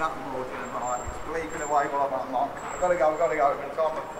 Nothing more to the mind. like it's bleeping away while I'm unlocked. I've got to go, I've got to go. And so I'm